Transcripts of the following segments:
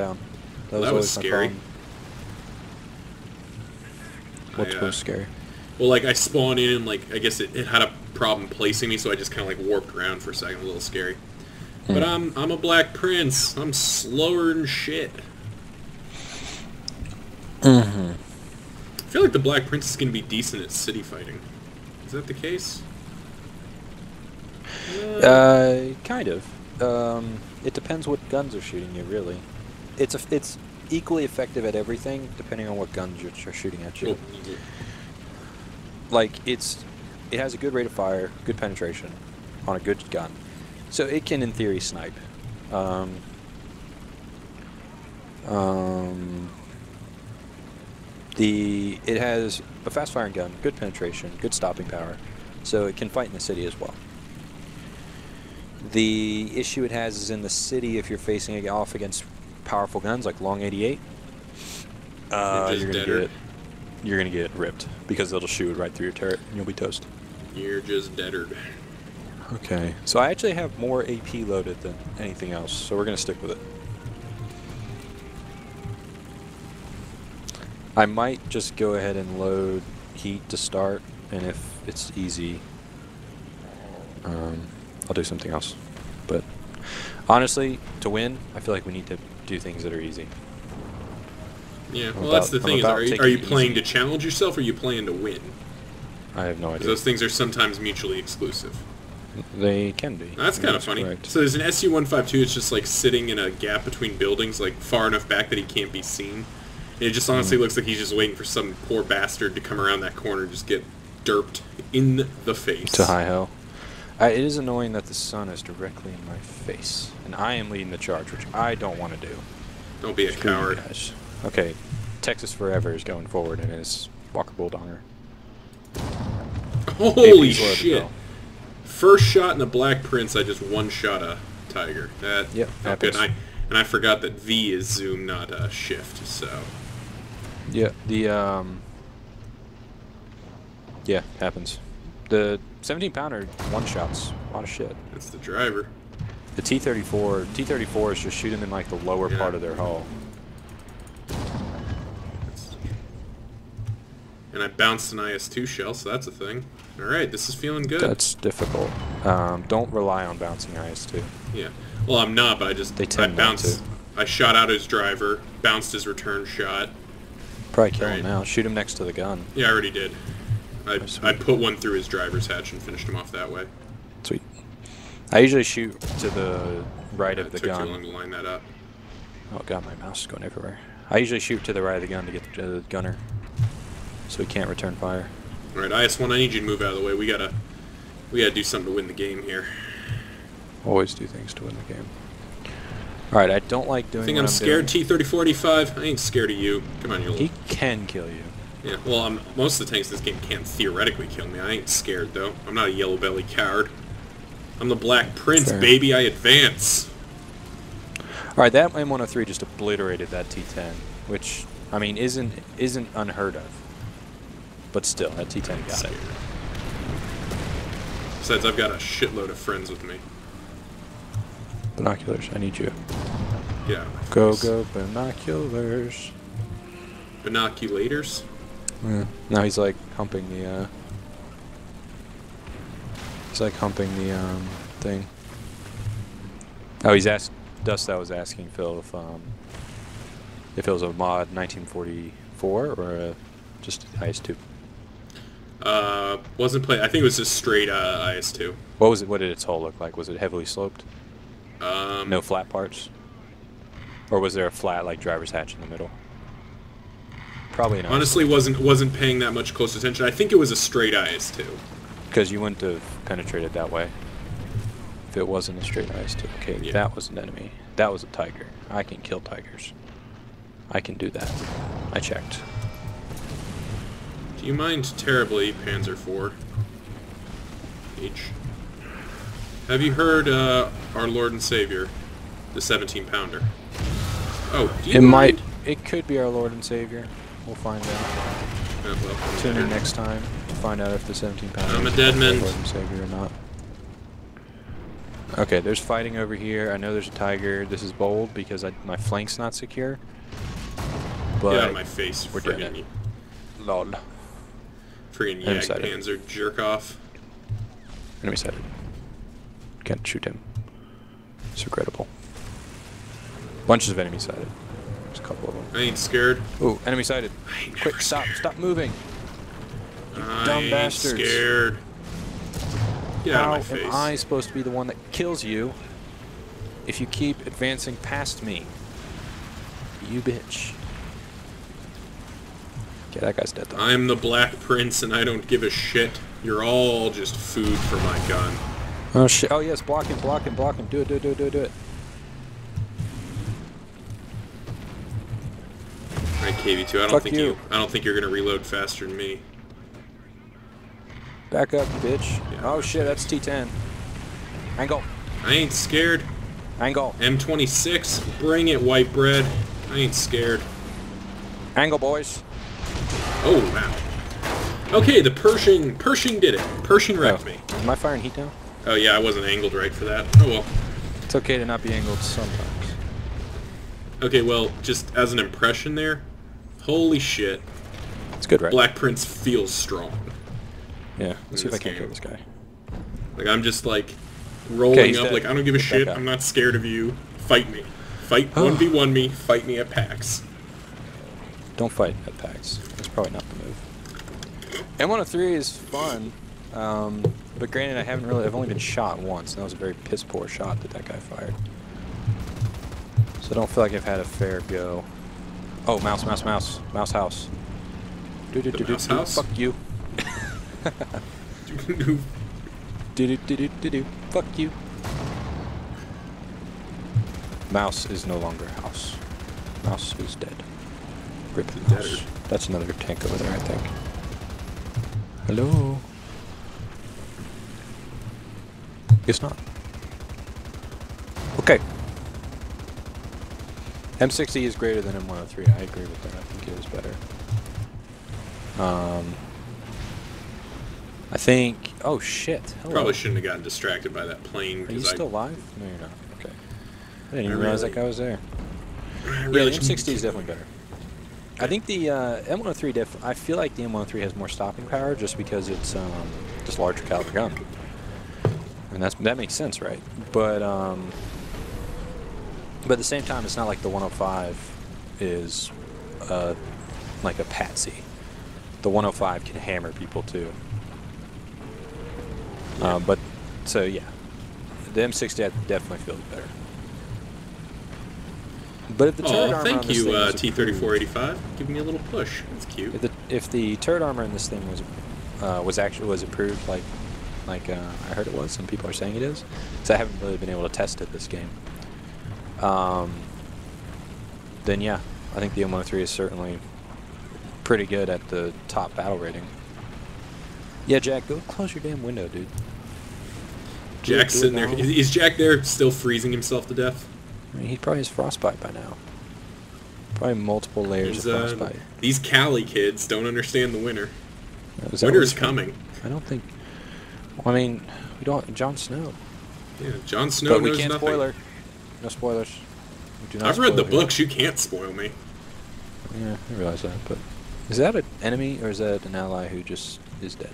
down. That was that was scary. problem. What's I, uh, scary? Well, like I spawned in and like I guess it, it had a problem placing me, so I just kind of like warped around for a second. A little scary. Hmm. But I'm I'm a black prince. I'm slower than shit. Mm-hmm. I feel like the black prince is gonna be decent at city fighting. Is that the case? Uh, kind of. Um, it depends what guns are shooting you, really. It's a, it's equally effective at everything, depending on what guns you're, are shooting at you. Well, Like it's, it has a good rate of fire, good penetration, on a good gun, so it can, in theory, snipe. Um, um, the it has a fast firing gun, good penetration, good stopping power, so it can fight in the city as well. The issue it has is in the city if you're facing off against powerful guns like Long 88. Uh, you're gonna deader. get you're gonna get ripped because it'll shoot right through your turret and you'll be toast. You're just deadered. Okay, so I actually have more AP loaded than anything else, so we're gonna stick with it. I might just go ahead and load heat to start, and if it's easy, um, I'll do something else. But honestly, to win, I feel like we need to do things that are easy. Yeah, well, that's the thing. Is, are, you, are you playing easy. to challenge yourself, or are you playing to win? I have no idea. those things are sometimes mutually exclusive. They can be. That's kind of funny. correct. So there's an SU-152. It's just like sitting in a gap between buildings, like far enough back that he can't be seen. And it just honestly Hmm. looks like he's just waiting for some poor bastard to come around that corner and just get derped in the face. to high hell. I, it is annoying that the sun is directly in my face, and I am leading the charge, which I don't want to do. Don't be a Screw coward. guys. Okay, Texas Forever is going forward, and it's Walker Bulldonger. Holy shit! First shot in the Black Prince, I just one shot a tiger. That Yep, felt good. And I, and I forgot that V is zoom, not uh, shift. So Yeah, the um. Yeah, happens. The 17 pounder one shots, a lot of shit. It's the driver. The T34, T34 is just shooting in like the lower Yeah. part of their hull. And I bounced an IS-2 shell, so that's a thing. All right, this is feeling good. That's difficult. Um, don't rely on bouncing IS2. Yeah. Well, I'm not, but I just They I tend not bounced. I shot out his driver, bounced his return shot. Probably kill Right. him now. Shoot him next to the gun. Yeah, I already did. I. I put one through his driver's hatch and finished him off that way. Sweet. I usually shoot to the right Yeah, of it the took too gun. long to line that up. Oh god, my mouse is going everywhere. I usually shoot to the right of the gun to get the, gunner, so he can't return fire. All right, IS-1, I need you to move out of the way. We gotta, we gotta do something to win the game here. Always do things to win the game. All right, I don't like doing. I think what I'm scared. doing. T-3485. I ain't scared of you. Come on, you little. He can kill you. Yeah. Well, I'm, most of the tanks in this game can't theoretically kill me. I ain't scared though. I'm not a yellow belly coward. I'm the Black Prince, Fair. baby. I advance. All right, that M103 just obliterated that T10, which I mean isn't isn't unheard of. But still, that T10 got it. Besides, I've got a shitload of friends with me. Binoculars, I need you. Yeah. Go go binoculars. Binoculators. Yeah. Now he's like humping the uh He's like humping the um thing. Oh, he's asked Dust that was asking Phil if um if it was a mod 1944 or a just IS2. Uh, wasn't play. I think it was just straight uh, IS2. What was it what did its hull look like? Was it heavily sloped? Um, No flat parts? Or was there a flat like driver's hatch in the middle? Probably not. Honestly, wasn't wasn't paying that much close attention. I think it was a straight IS2. Because you wouldn't have penetrated that way. If it wasn't a straight IS2 okay, Yeah. that was an enemy. That was a tiger. I can kill tigers. I can do that. I checked. Do you mind terribly, Panzer IV? H. Have you heard uh, our Lord and Savior, the 17 pounder? Oh, do you It might it could be our Lord and Savior. We'll find out. Uh, Tune in next time to find out if the 17 pound I'm a dead man. Savior or not. Okay, there's fighting over here. I know there's a tiger. This is bold because I, my flank's not secure. But of my face, we're doing friggin' it. you. lol. Friggin' Yag. Panzer jerk off. Enemy sighted. Can't shoot him. It's regrettable. Bunches of enemy sighted. Couple of them. I ain't scared. Ooh, enemy sighted. Quick, stop, scared. stop moving. I dumb ain't bastards. scared. Get out How of my face. am I supposed to be the one that kills you if you keep advancing past me? You bitch. Okay, that guy's dead though. I'm the Black Prince and I don't give a shit. You're all just food for my gun. Oh shit! Oh yes, block him, block him, block him. Do it, do it, do it, do it, do it. KV2, I don't Fuck think you. you. I don't think you're gonna reload faster than me. Back up, bitch. Yeah. Oh shit, that's T10. Angle, I ain't scared. angle, M26, bring it, white bread. I ain't scared. angle, boys. Oh wow. Okay, the Pershing Pershing did it. Pershing oh, wrecked Oh, me. Am I firing heat now? Oh yeah, I wasn't angled right for that. Oh well. It's okay to not be angled sometimes. Okay, well, just as an impression there, holy shit, It's good, right? Black Prince feels strong. Yeah. Let's see if I can kill this guy. Like I'm just like rolling up, dead. like I don't give a shit. I'm not scared of you. Fight me. Fight Oh. one v one me. Fight me at PAX. Don't fight at PAX. That's probably not the move. M103 is fun, um, but granted, I haven't really. I've only been shot once, and that was a very piss poor shot that that guy fired. So I don't feel like I've had a fair go. Oh, mouse, mouse, mouse, mouse house. Do do do do mouse do. house? Fuck you. Do do do do do do. Fuck you. Mouse is no longer house. Mouse is dead. Rip The mouse. That's another tank over there, I think. Hello. Guess not. Okay. M60 is greater than M103. I agree with that. I think it is better. Um, I think. Oh shit! Hello. Probably shouldn't have gotten distracted by that plane Are you because I still alive? No, you're not. Okay. I didn't even I realize that really- guy was there. Yeah, really the M60 is definitely better. I think the uh, M103 def. I feel like the M103 has more stopping power just because it's um, just larger caliber gun, and that's that makes sense, right? But um, but at the same time, it's not like the 105 is uh, like a patsy. The 105 can hammer people too. Yeah. Uh, but so yeah, the M60 I definitely feels better. But if the turret Oh, armor on thank this you, thing uh, was approved- T3485. Giving me a little push. That's cute. If the if the turret armor in this thing was uh, was actually was approved like like uh, I heard it was, some people are saying it is, so I haven't really been able to test it this game. Um, then yeah, I think the M103 is certainly pretty good at the top battle rating. Yeah, Jack, go close your damn window, dude. Do Jack's sitting there. Is, Jack there still freezing himself to death? I mean, he probably has frostbite by now. Probably multiple layers He's, of uh, frostbite. these Cali kids don't understand the winter. Is Winter's coming. I don't think. Well, I mean, we don't. Jon Snow. Yeah, Jon Snow but we can't nothing. spoiler. No spoilers. We do not I've read the spoil here. books. You can't spoil me. Yeah, I realize that. But is that an enemy or is that an ally who just is dead?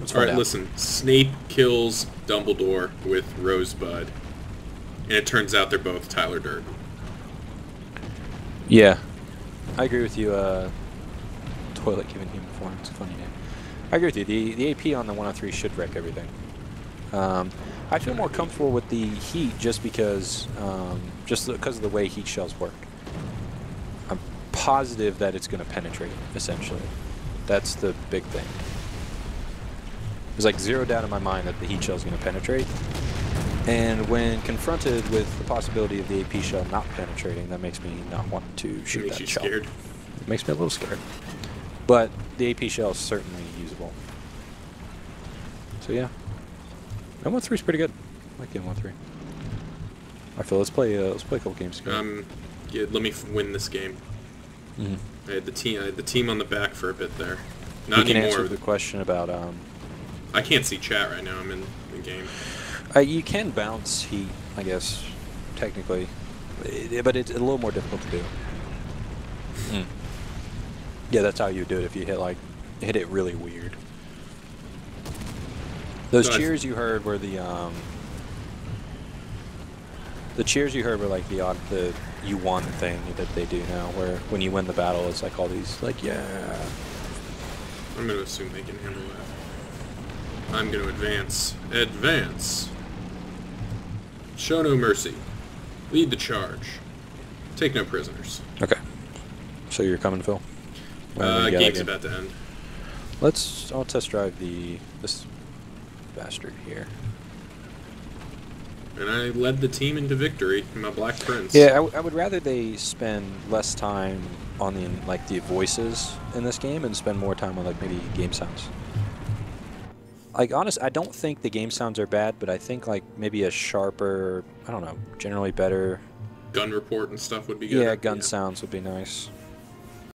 Let's All right, out. listen. Snape kills Dumbledore with Rosebud, and it turns out they're both Tyler Durden. Yeah, I agree with you. Uh, toilet given human form. It's a funny name. I agree with you. The the AP on the 103 should wreck everything. Um, I feel more comfortable with the heat just because um, just because of the way heat shells work. I'm positive that it's going to penetrate. Essentially, that's the big thing. There's like zero doubt in my mind that the heat shell is going to penetrate. And when confronted with the possibility of the AP shell not penetrating, that makes me not want to shoot Makes that you shell. scared. It makes me a little scared. But the AP shell is certainly usable. So yeah. M13 is pretty good. I like the M13. I feel let's play uh, let's play a couple games together. Um, yeah, let me f- win this game. Mhm. I had the team. I had the team on the back for a bit there. Not can anymore. answer the question about um I can't see chat right now. I'm in the game. Uh, you can bounce heat, I guess, technically, but it's a little more difficult to do. Hmm. Yeah, that's how you do it if you hit like hit it really weird. Those cheers you heard were the um. The cheers you heard were like the odd the you won thing that they do now, where when you win the battle, it's like all these like yeah. I'm going to assume they can handle that. I'm going to advance. Advance. Show no mercy. Lead the charge. Take no prisoners. Okay. So you're coming, Phil. Uh, game's about to end. Let's. I'll test drive the this bastard here. And I led the team into victory in my Black Prince. Yeah, I, w- I would rather they spend less time on the like the voices in this game and spend more time on like maybe game sounds. Like honest, I don't think the game sounds are bad, but I think like maybe a sharper, I don't know, generally better. Gun report and stuff would be good. Yeah, gun sounds would be nice.